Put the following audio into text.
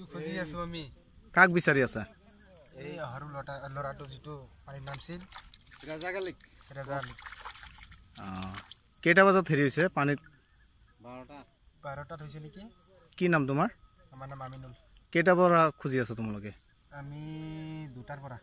যিটো খুজি আছো আমি কাক বিচাৰি আছা এই সৰু ল'ৰা ল'ৰাটো যিটো পানীত নামছিল আছিল ৰাজা গালিক অঁ কেইটা বজাত হেৰি হৈছে পানীত বাৰটা বাৰটাত হৈছে নেকি কি নাম তোমাৰ আমাৰ নাম আমিনুল কেইটাৰ পৰা খুজি আছা তোমালোকে আমি দুটাৰ পৰা